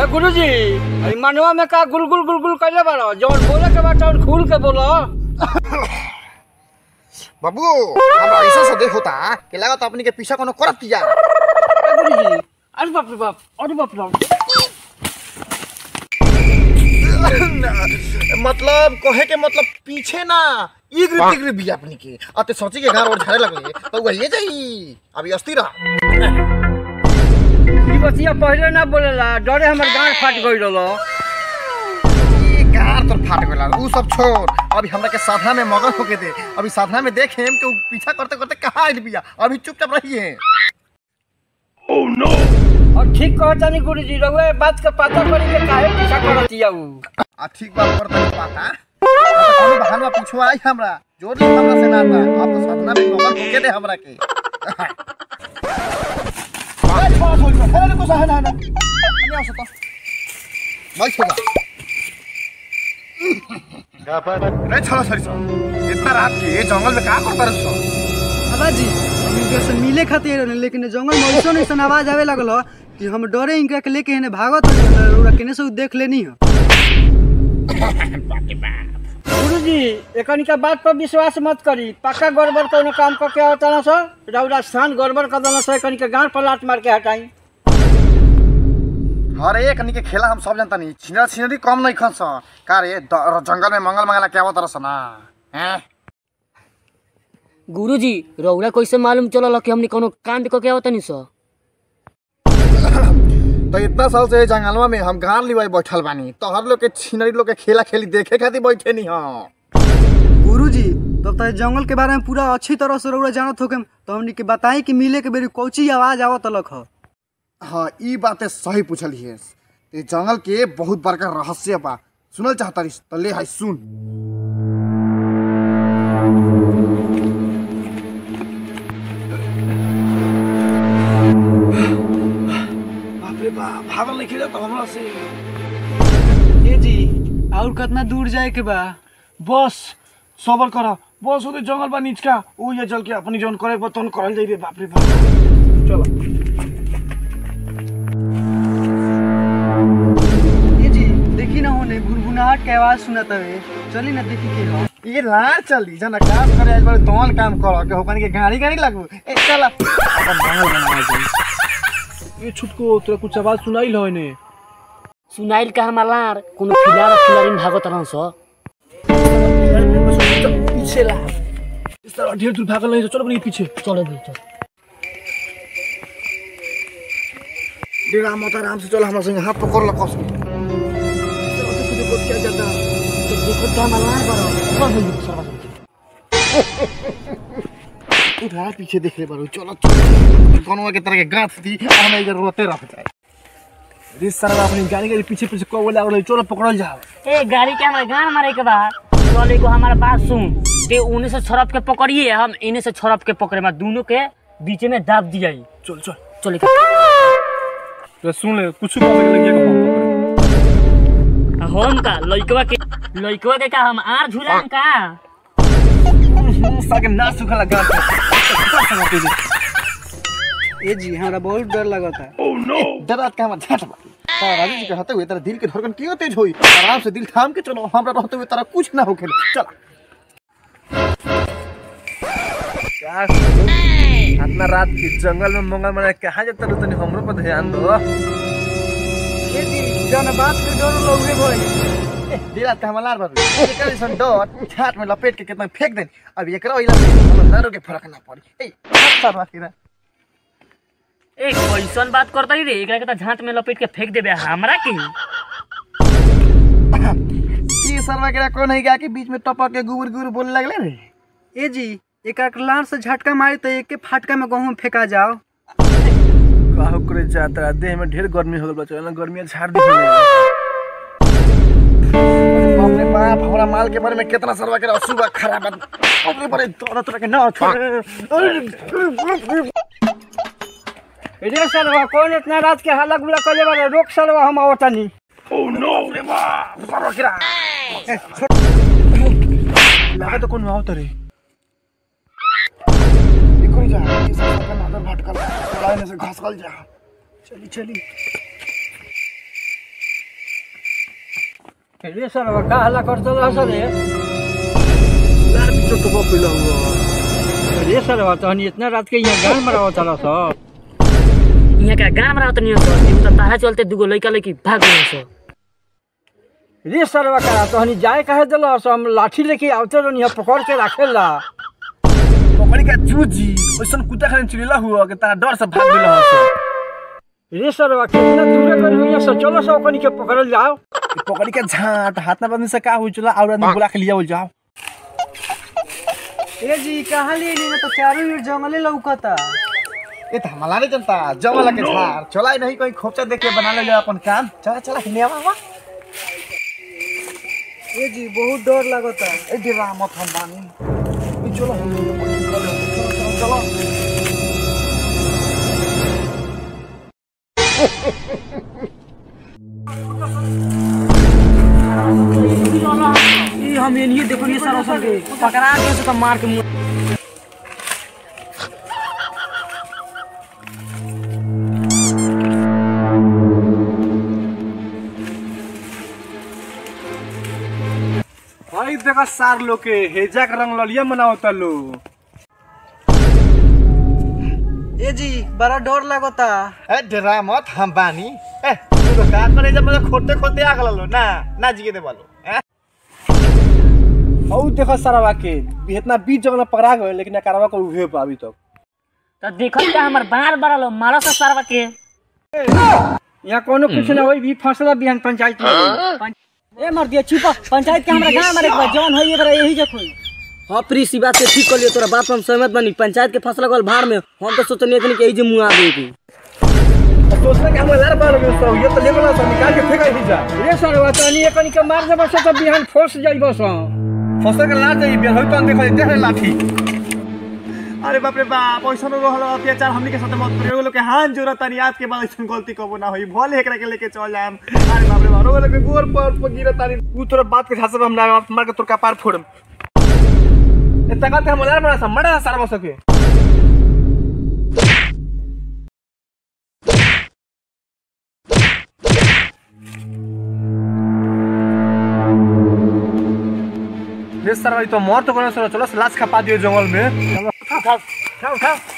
ए गुरुजी अरे मनवा में का गुल गुल गुल गुल कैले बारो जौन बोले के बात तौन खुल के बोलो बाबू हम ऐसा से देखो ता कि लागत अपनी के पीछा कोनो करत जा अरे बाप रे बाप अरे बाप रे बाप मतलब कहे के मतलब पीछे ना इग्र तिग्र भी अपनी के। अते सोची के घर और झाड़े लगले तो वही जाई अभी अस्थिर रह। ई बतिया पहले ना बोलेला डरे हमर गांड फाट गई रहलो। ये गार तर फाट गेला ऊ सब छोड़ अभी हमरा के साधना में मगन होके दे अभी साधना में देखे हम के पीछा करते करते कहाँ आइल बिया अभी चुपचाप रहिए और ठीक कहता नहीं गुरुजी रहुए बात के पता करी के काहे पीछा करतिया ऊ आ ठीक बात करता पाता कोनो बहाना पूछो आई हमरा ज़ोर ले हमरा से नाता अब तो साधना में मगन होके दे हमरा के अरे छोड़ छोड़ छोड़ अरे कुछ है ना ना नहीं आ सकता भाई छोड़ा अरे छोड़ा सॉरी सॉरी इतना रात के जंगल में का करता रहो बाबाजी इनके मिले खातिर लेकिन जंगल में ऐसा ऐसा आवाज़ आवे लगल कि हम डरे इनका के लेके हेने भागत केने से देख लेनी ह गुरुजी एकनी का बात पर विश्वास मत करी पक्का गड़बड़ कोनो काम को क्या होता ना सर रउरा स्थान गड़बड़ कर देना सर एकनी के गांड पर लात मार के हटाई हर एक के खेला हम सब जानता नहीं छिनरा छिनरी कम नहीं खस का रे जंगल में मंगल मंगला क्या होता रस ना? हैं? गुरुजी रउरा कैसे मालूम चलल कि हमने कोनो कांड क के आवतनी सर तो इतना साल से जंगलवा में हम गान लिवाई बैठल बानी। तो हर लोग के छिनरी लोग के खेला खेली देखे खातिर बैठे नहीं हम गुरुजी तब तो जंगल के बारे में पूरा अच्छी तरह से रउरा जानत होके तो हमनी के बताई कि मिले के बेरी कौची आवाज़ आवत लख ह। हाँ ई बातें सही पूछल है ये जंगल के बहुत बड़का रहस्य बा। सुनल चाहता रिस तो ले हाय सुन। ए जी और कितना दूर जाए के बा? बस सबर कर। बस होते जंगल बा नीचका। ऊ ये चल के अपनी जौन करे बा तौन करल जाइबे बाप रे बाप। चलो। देखी गुनगुनाहट के आवाज़ सुनत हवे। चली ना देखी के ह। ये लार चली जना काम करे आज बड़े तोन काम करो के होकन के गाड़ी गाड़ी लागू। ए चला। अपन जंगल बनावा जाई ये छुटको तोरा कुछ आवाज़ सुनाइल हो ने? सुनाइल का हमार कोनो खिलाड़ खिलाड़ी में भागत रहन सर पीछे ला। इस तरह ढेर दूर भागल नहीं चलो अपने पीछे। चलो भाई चल। डेरा मत आराम से चल हमरा संग हाथ पकड़ ल कस देखो क्या कौन उठा पीछे देख ले बारू। चलो चलो। के तरह के गांठ दी हम इधर रोते रह जाए रे सरवा अपनी गाड़ी के पीछे पीछे को बोला चलो पकड़ल जाओ। ए गाड़ी के हमारे गान मारे के बाद चल एगो हमारा बात सुन। ते उने से छरप के पकड़िए हम इने से छरप के पकड़े। में दोनों के बीच में दाब दिया चल चल। चल तो सुन ले कुछ बात लगे को हम का लइकवा के लइकवा के का हम आर झुलान का? साके ना सुखा लगा ए जी हमरा बहुत डर लगत है। डरात का हम झट बा। ता राजू जी कहते हुए तेरा दिल के धड़कन क्यों तेज होई? आराम से दिल थाम के चलो हमरा रहते हुए तेरा कुछ ना होखे। चल। इतना रात के जंगल में मंगल मना कहाँ जाता तनी हमरो पर ध्यान दो। ए जी जन बात के डर लोगे भाई दिला त हमलार बाबू एकर सन डॉट छाट में लपेट के कितना फेंक देन। अब एकरा इला हमलारो के फ़र्क ना पड़ी। ए अच्छा बात किरा। ए कैसन बात करता रे। एकरा के त झांट में लपेट के फेंक देबे हमरा के? ई सरवा केरा कोन है कि बीच में टपक के गुबर गुबर बोलने लगले रे? ए जी एक लार से झटका मारी तो एक के फाटका में गहूं फेंका जाओ। काहो करे जाता देह में ढेर गर्मी हो गल बा चल गर्मी झाड़ दी बाप रे बाप हमारा माल के बारे में कितना सरवा के असुबा खराब अगले बारे तोरा तोरा के ना छोड़े रे सरवा कौन इतना रात के हल्ला गुला कले बारे रोक सरवा हम आवतानी ओ नो रे बाप सरवा किरा लगा तो कौन आवत रे देखो जा सब का नादर भटकल थोड़ा से घसकल जा। चली चली। रे सरवा का हल्ला करतो रह यार पीछे तो बहुत पहला हुआ। रे सरवा तहनी इतना रात के यहाँ गान मरावत रह सब यहाँ का गाँव रहा नहीं सर? एगो तो ताहा चलते दूगो लड़का लड़की भाग गए सर। रे सरवा करा तहनी जाए कहे दिल हम लाठी लेके आवते रही यहाँ पकड़ के रखेला। पकड़ी का जूजी ओइसन कुत्ता खाने चिल्ला हुआ कि तारा डर से भाग गेल हस रे सरवा कितना दूर कर हुई से चलो सो कनी के पकड़ल जाओ पकड़ी के झाट हाथ ना बंदी से का हुई चला और आदमी बुला के लिया बोल जाओ ए जी कहाँ ले ली तो चारों ओर जंगले लौकता ये तो हमारा नहीं जनता जमला के झाड़ चला नहीं कोई खोपचा देख के बना ले अपन काम चला चला हिने आवा ए जी बहुत डर लगता ए डेरा मत हम बानी ए चलो चलो। हम ये देखो ये सारा सब पकड़ा के से तो मार के मुँह। भाई देखा सार लोग के हेजा का रंग ललिया मनावता लो ए जी बड़ा डर लगता। ए डेरा मत हम बानी। ए तो का करे जब मतलब खोते खोते आ गलो ना ना जिगे दे बालो। ए? औ देखा सारा के इतना बीच जंगल पकड़ा गए लेकिन कारवा को उहे पा अभी तक तो देखो का हमर बार बरल मारो से सरवा के। यहाँ कोनो कुछ ना होई भी फसला बिहान पंचायत में ए मर दिया छिपा। पंचायत के हमरा गाँव मारे के बाद जौन होई एकरा यही जख होई हाँ प्री सी बात से ठीक कर लियो तोरा बात हम सहमत बनी। पंचायत के फैसला गल भाड़ में। हम तो सोचनी कि यही जे मुआ दे की सोचना कि हम बार में सो ये तो लेवल से निकाल के फेंका ही जा रे सरवा तहनी ये कनी के मार देबो से तो बिहान फोस जाइबो सो फ़सल के लार जाई बिया होई तो देखो देख रे लाठी अरे बाप रे बाप ऐसा नो रहल अत्याचार हमनी के साथ मत करियो। लोग के हाथ जोरत तानी आज के बाद ऐसा गलती कबो ना होई। भले एकरा के लेके चल जाम अरे बाप रे बाप लोग के गोर पर पर गिरत तानी। तू तोरा बात के से हम ना मार के तोर का पार फोड़म। सा मड़ा सारा बस के ये सारा तो मोर तो कोना चलो लाश खपा दियो जंगल में चलो खा खा खा उठा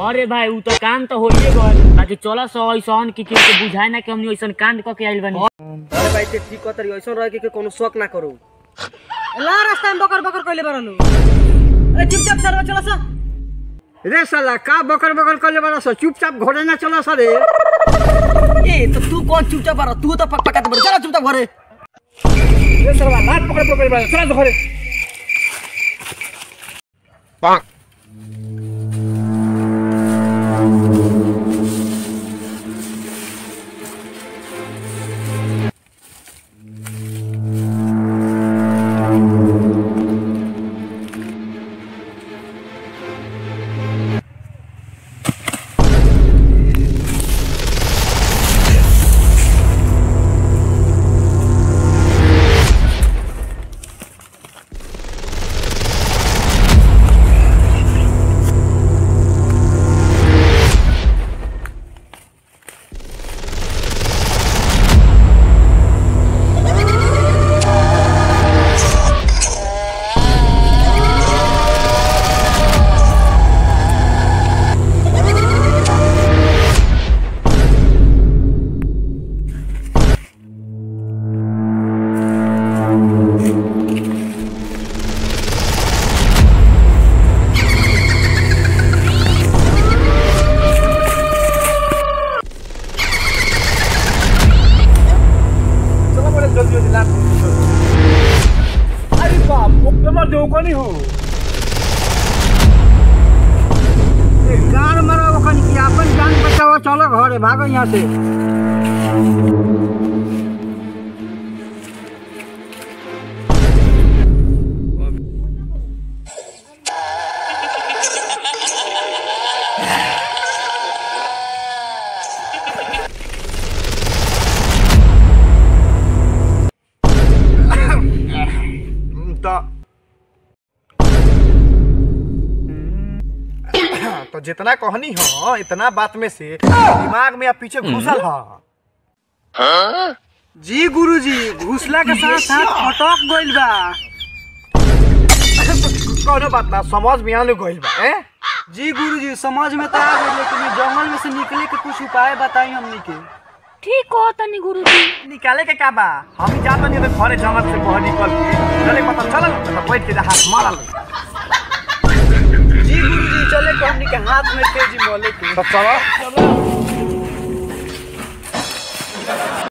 अरे भाई उ तो काम तो होइए गल बाकी चलो सो ऐसन कि के बुझाए ना कि हमनी ऐसन कांड क के आइल बानी। अरे भाई ते ठीक कतरी रहे के कोनो शौक ना करो। ला रास्ता में बकर बकर कइले बरलो ए चुपचाप सरवा चलो सा। रे साला का बकर बकर कर बड़ा चुपचाप घोड़े ना चलो सरे ए तो तू कौन चुपचाप बारा तू तो पक पकाते बड़ चला चुपचाप घरे। लाट पकड़ पक्रेर चला खरे घरे चलो घरे भागो यहाँ से तो तो जितना कहनी हो इतना बात में से दिमाग में या पीछे घुसल ह। जी गुरुजी घुसला के साथ साथ अटक गइल बा। कोनो बात ना समझ में आने गइल बा हैं? जी गुरुजी समझ में तो आ गइल लेकिन जंगल में से निकले के कुछ उपाय बताई हमनी के। ठीक कहो तनी गुरुजी। निकाले के का बा? हम जात नहीं तो घरे जंगल से बाहर निकल के। चले पता चलल तो बैठ के हाथ मारल। जी चले के हमनी के हाथ में तेज़ी मोले के। तो चलो